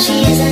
she is